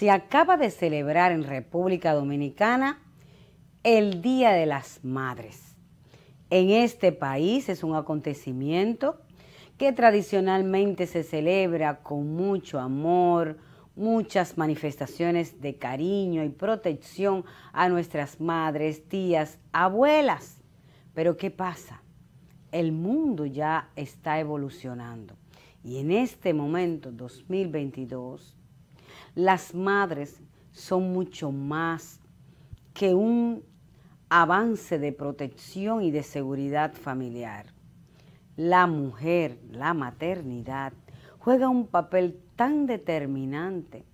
se acaba de celebrar en República Dominicana el Día de las Madres. En este país es un acontecimiento que tradicionalmente se celebra con mucho amor, muchas manifestaciones de cariño y protección a nuestras madres, tías, abuelas. Pero ¿qué pasa? El mundo ya está evolucionando y en este momento, 2022, las madres son mucho más que un avance de protección y de seguridad familiar. La mujer, la maternidad, juega un papel tan determinante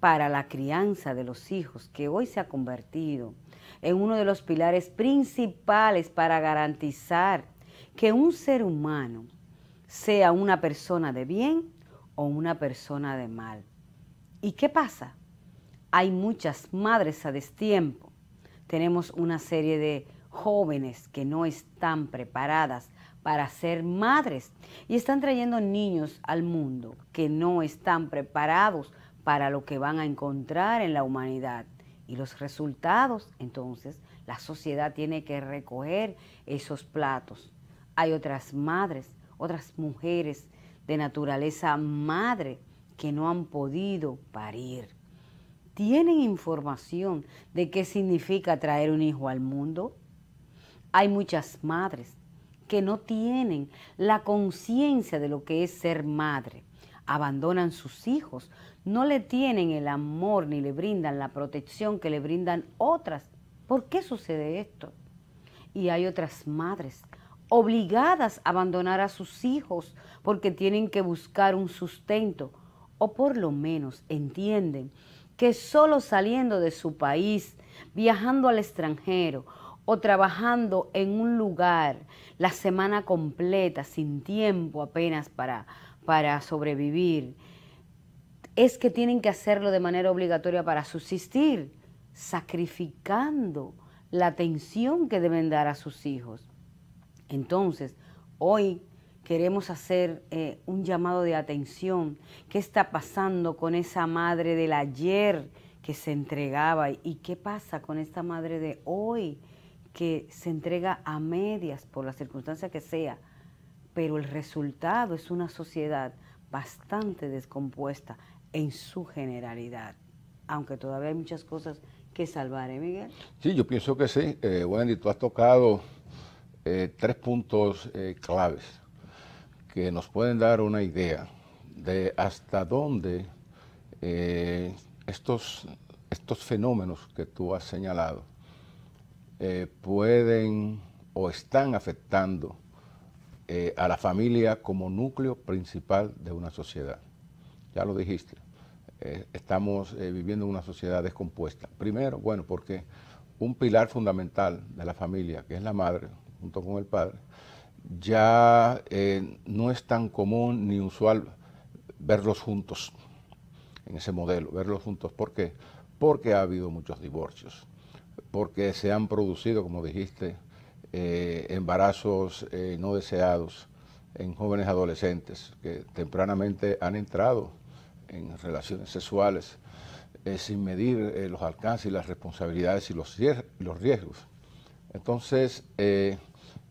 para la crianza de los hijos que hoy se ha convertido en uno de los pilares principales para garantizar que un ser humano sea una persona de bien o una persona de mal. ¿Y qué pasa? Hay muchas madres a destiempo. Tenemos una serie de jóvenes que no están preparadas para ser madres y están trayendo niños al mundo que no están preparados para lo que van a encontrar en la humanidad. Y los resultados, entonces, la sociedad tiene que recoger esos platos. Hay otras madres, otras mujeres de naturaleza madre que no han podido parir. ¿Tienen información de qué significa traer un hijo al mundo? Hay muchas madres que no tienen la conciencia de lo que es ser madre. Abandonan sus hijos, no le tienen el amor ni le brindan la protección que le brindan otras. ¿Por qué sucede esto? Y hay otras madres obligadas a abandonar a sus hijos porque tienen que buscar un sustento o por lo menos entienden que solo saliendo de su país, viajando al extranjero o trabajando en un lugar la semana completa, sin tiempo apenas para, para sobrevivir, es que tienen que hacerlo de manera obligatoria para subsistir, sacrificando la atención que deben dar a sus hijos. Entonces, hoy queremos hacer eh, un llamado de atención. ¿Qué está pasando con esa madre del ayer que se entregaba? ¿Y qué pasa con esta madre de hoy? que se entrega a medias por la circunstancia que sea, pero el resultado es una sociedad bastante descompuesta en su generalidad, aunque todavía hay muchas cosas que salvar, ¿eh, Miguel? Sí, yo pienso que sí. Eh, Wendy, tú has tocado eh, tres puntos eh, claves que nos pueden dar una idea de hasta dónde estos, estos fenómenos que tú has señalado eh, pueden o están afectando eh, a la familia como núcleo principal de una sociedad. Ya lo dijiste, eh, estamos viviendo en una sociedad descompuesta. Primero, bueno, porque un pilar fundamental de la familia, que es la madre, junto con el padre, ya no es tan común ni usual verlos juntos en ese modelo, verlos juntos. ¿Por qué? Porque ha habido muchos divorcios porque se han producido, como dijiste, eh, embarazos eh, no deseados en jóvenes adolescentes que tempranamente han entrado en relaciones sexuales eh, sin medir los alcances y las responsabilidades y los, los riesgos. Entonces,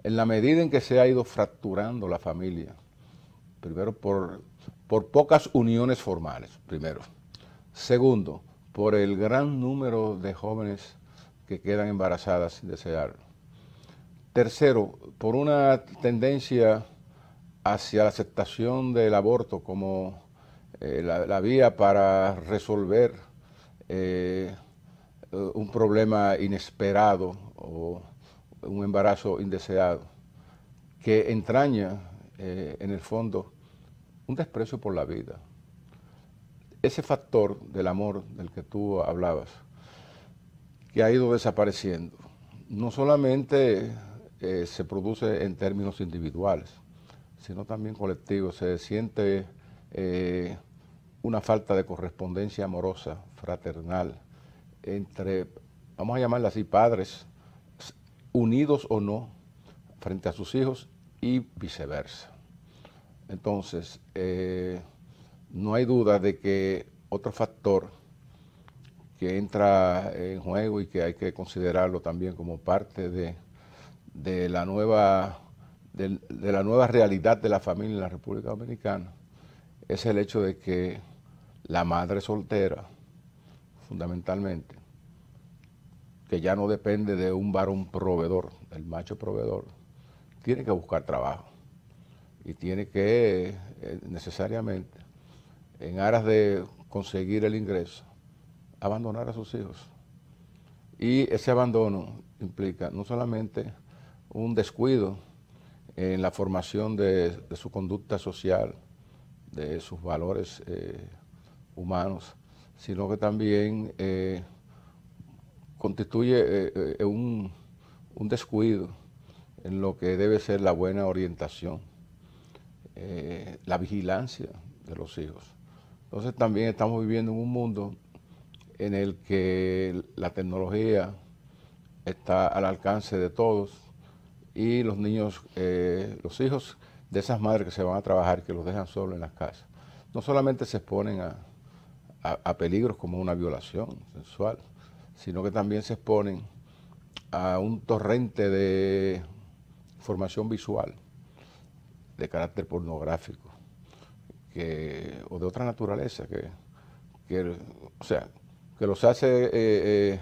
en la medida en que se ha ido fracturando la familia, primero por, por pocas uniones formales, primero. Segundo, por el gran número de jóvenes que quedan embarazadas sin desearlo. Tercero, por una tendencia hacia la aceptación del aborto como eh, la, vía para resolver eh, un problema inesperado o un embarazo indeseado, que entraña eh, en el fondo un desprecio por la vida. Ese factor del amor del que tú hablabas, que ha ido desapareciendo. No solamente eh, se produce en términos individuales, sino también colectivos. Se siente eh, una falta de correspondencia amorosa, fraternal, entre, vamos a llamarla así, padres, unidos o no, frente a sus hijos y viceversa. Entonces, eh, no hay duda de que otro factor que entra en juego y que hay que considerarlo también como parte de, de la nueva de, la nueva realidad de la familia en la República Dominicana es el hecho de que la madre soltera, fundamentalmente, ya no depende de un varón proveedor, el macho proveedor, tiene que buscar trabajo y tiene que eh, necesariamente, en aras de conseguir el ingreso, abandonar a sus hijos. Y ese abandono implica no solamente un descuido en la formación de, su conducta social, de sus valores eh, humanos, sino que también eh, constituye eh, un, descuido en lo que debe ser la buena orientación, la vigilancia de los hijos. Entonces también estamos viviendo en un mundo en el que la tecnología está al alcance de todos y los niños, eh, los hijos de esas madres que se van a trabajar, que los dejan solos en las casas, no solamente se exponen a, peligros como una violación sexual, sino que también se exponen a un torrente de formación visual de carácter pornográfico o de otra naturaleza que, o sea, que los hace eh, eh,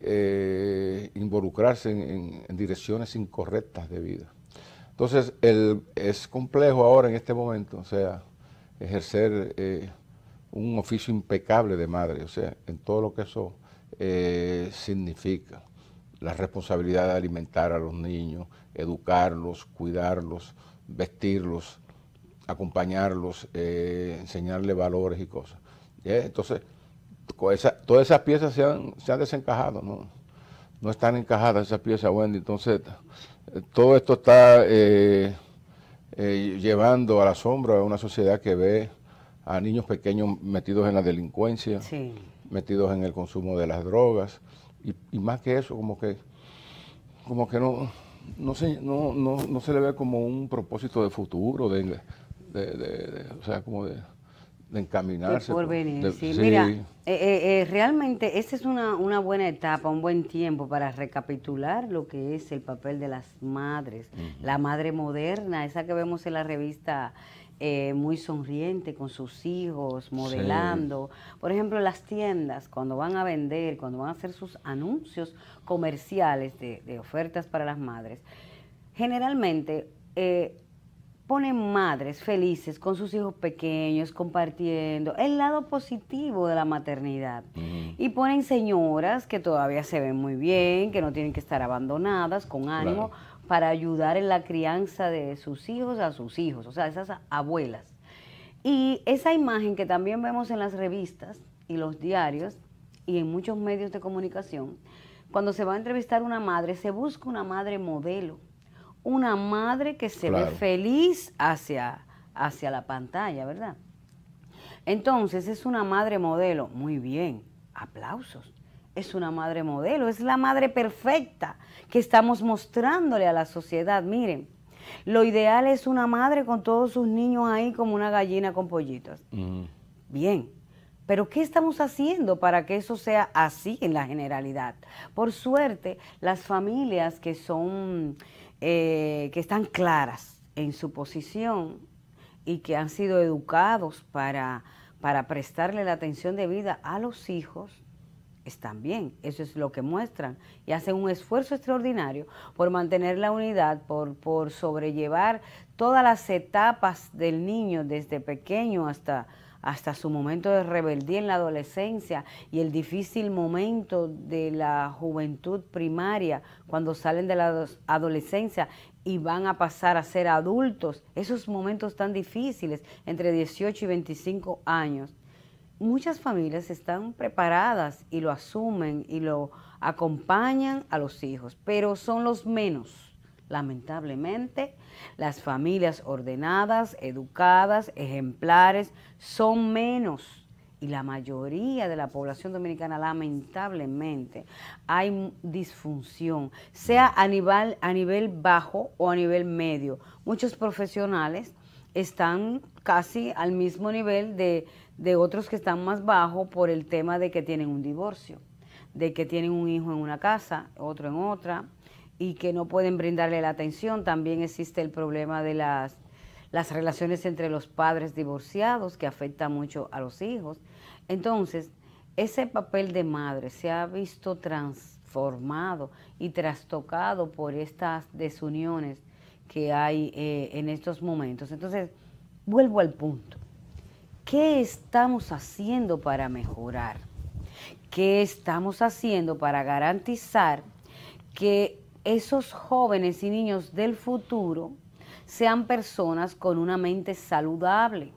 eh, involucrarse en, direcciones incorrectas de vida. Entonces, el, es complejo ahora en este momento, o sea, ejercer un oficio impecable de madre, o sea, en todo lo que eso eh, significa. La responsabilidad de alimentar a los niños, educarlos, cuidarlos, vestirlos, acompañarlos, enseñarles valores y cosas. Entonces, todas esas piezas se han, desencajado, ¿no? no están encajadas esas piezas, Wendy. Entonces, todo esto está eh, eh, llevando a la sombra a una sociedad que ve a niños pequeños metidos en la delincuencia, metidos en el consumo de las drogas, y, más que eso, como que, como que no, no, se, no, no, se le ve como un propósito de futuro, de, o sea, como de de encaminarse. por venir, sí. Mira, eh, eh, eh, realmente esta es una, una, buena etapa, un buen tiempo para recapitular lo que es el papel de las madres. La madre moderna, esa que vemos en la revista muy sonriente con sus hijos, modelando. Por ejemplo, las tiendas, cuando van a vender, cuando van a hacer sus anuncios comerciales de, de ofertas para las madres, generalmente ponen madres felices con sus hijos pequeños, compartiendo el lado positivo de la maternidad. Y ponen señoras que todavía se ven muy bien, que no tienen que estar abandonadas, con ánimo, para ayudar en la crianza de sus hijos a sus hijos, o sea, esas abuelas. Y esa imagen que también vemos en las revistas y los diarios y en muchos medios de comunicación, cuando se va a entrevistar una madre, se busca una madre modelo una madre que se ve feliz hacia, hacia la pantalla, ¿verdad? Entonces es una madre modelo, muy bien, aplausos. Es una madre modelo, es la madre perfecta que estamos mostrándole a la sociedad. Miren, lo ideal es una madre con todos sus niños ahí como una gallina con pollitos. Bien, pero ¿qué estamos haciendo para que eso sea así en la generalidad? Por suerte, las familias que son eh, que están claras en su posición y que han sido educados para, para prestarle la atención debida a los hijos, están bien, eso es lo que muestran. Y hacen un esfuerzo extraordinario por mantener la unidad, por, por sobrellevar todas las etapas del niño desde pequeño hasta, hasta su momento de rebeldía en la adolescencia y el difícil momento de la juventud primaria, cuando salen de la adolescencia y van a pasar a ser adultos, esos momentos tan difíciles entre 18 y 25 años. Muchas familias están preparadas y lo asumen y lo acompañan a los hijos, pero son los menos Lamentablemente, las familias ordenadas, educadas, ejemplares, son menos. Y la mayoría de la población dominicana, lamentablemente, hay disfunción, sea a nivel, a nivel bajo o a nivel medio. Muchos profesionales están casi al mismo nivel de, de otros que están más bajo por el tema de que tienen un divorcio, de que tienen un hijo en una casa, otro en otra, y que no pueden brindarle la atención. También existe el problema de las, las relaciones entre los padres divorciados, que afecta mucho a los hijos. Entonces, ese papel de madre se ha visto transformado y trastocado por estas desuniones que hay eh, en estos momentos. Entonces, vuelvo al punto. ¿Qué estamos haciendo para mejorar? ¿Qué estamos haciendo para garantizar que esos jóvenes y niños del futuro sean personas con una mente saludable?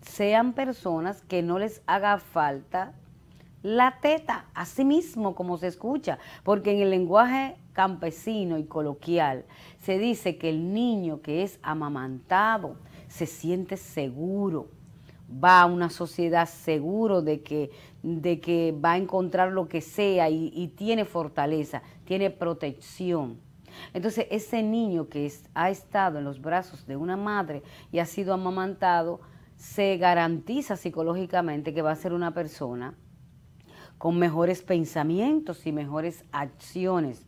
Sean personas que no les haga falta la teta, así mismo como se escucha, porque en el lenguaje campesino y coloquial se dice que el niño que es amamantado se siente seguro, va a una sociedad seguro de que, de que va a encontrar lo que sea y, tiene fortaleza, tiene protección. Entonces ese niño que ha estado en los brazos de una madre y ha sido amamantado, se garantiza psicológicamente que va a ser una persona con mejores pensamientos y mejores acciones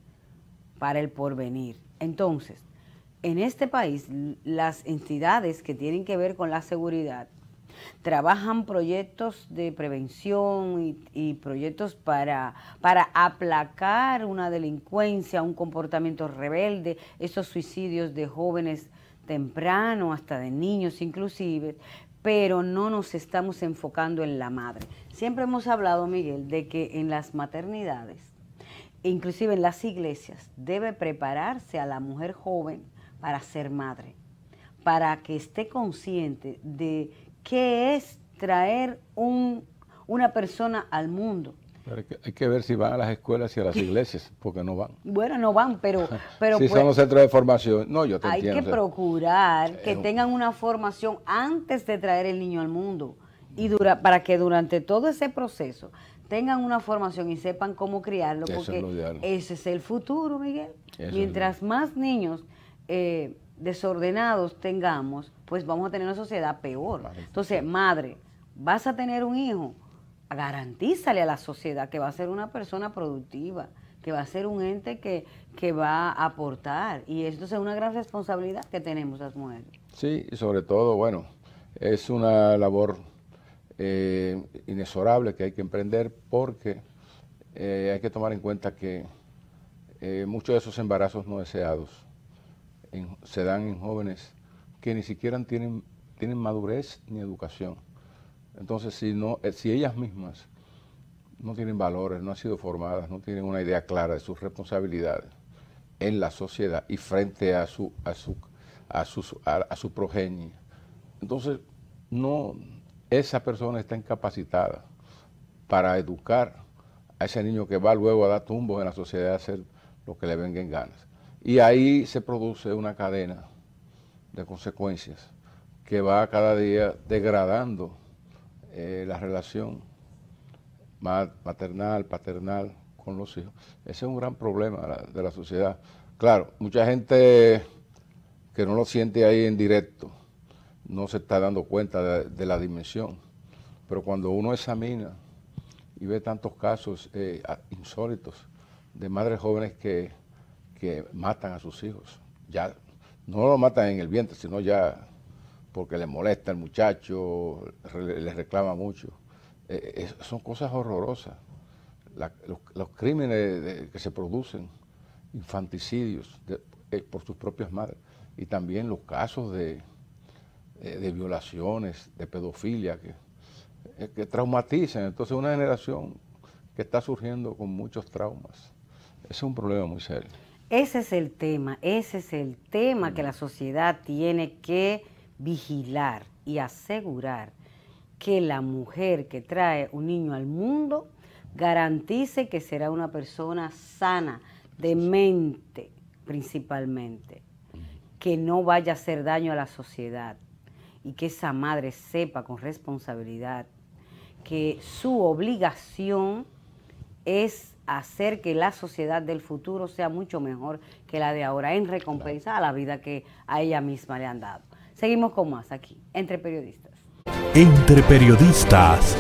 para el porvenir. Entonces, en este país, las entidades que tienen que ver con la seguridad trabajan proyectos de prevención y, proyectos para, para aplacar una delincuencia, un comportamiento rebelde, esos suicidios de jóvenes temprano, hasta de niños inclusive, pero no nos estamos enfocando en la madre. Siempre hemos hablado, Miguel, de que en las maternidades, inclusive en las iglesias, debe prepararse a la mujer joven para ser madre, para que esté consciente de qué es traer un, una persona al mundo. hay, que, ver si van a las escuelas y a las iglesias, porque no van. Bueno, no van, pero... pero si son los centros de formación, no, yo te Hay que procurar que tengan una formación antes de traer el niño al mundo y dura, para que durante todo ese proceso tengan una formación y sepan cómo criarlo, porque ese es el futuro, Miguel. Mientras más niños eh, desordenados tengamos, pues vamos a tener una sociedad peor. Entonces, madre, vas a tener un hijo, garantízale a la sociedad que va a ser una persona productiva, que va a ser un ente que, que va a aportar. Y esto es una gran responsabilidad que tenemos las mujeres. Sí, y sobre todo, bueno, es una labor eh, inexorable que hay que emprender porque eh, hay que tomar en cuenta que eh, muchos de esos embarazos no deseados se dan en jóvenes que ni siquiera tienen, tienen madurez ni educación. Entonces, si, no, si ellas mismas no tienen valores, no han sido formadas, no tienen una idea clara de sus responsabilidades en la sociedad y frente a su, a su, a a su progenie, entonces no, esa persona está incapacitada para educar a ese niño que va luego a dar tumbos en la sociedad a hacer lo que le venga en ganas. Y ahí se produce una cadena de consecuencias que va cada día degradando eh, la relación maternal, paternal con los hijos. Ese es un gran problema de la sociedad. Claro, mucha gente que no lo siente ahí en directo, no se está dando cuenta de, la dimensión. Pero cuando uno examina y ve tantos casos eh, insólitos de madres jóvenes que, matan a sus hijos, ya no lo matan en el vientre, sino ya porque le molesta el muchacho, le reclama mucho. Eh, son cosas horrorosas. los, crímenes que se producen, infanticidios eh, por sus propias madres, y también los casos de, eh, violaciones, de pedofilia, que, eh, que traumatizan. Entonces una generación que está surgiendo con muchos traumas. es un problema muy serio. Ese es el tema, ese es el tema que la sociedad tiene que vigilar y asegurar que la mujer que trae un niño al mundo garantice que será una persona sana, de mente principalmente, que no vaya a hacer daño a la sociedad, y que esa madre sepa con responsabilidad que su obligación es hacer que la sociedad del futuro sea mucho mejor que la de ahora en recompensa a la vida que a ella misma le han dado. Seguimos con más aquí, entre periodistas. Entre periodistas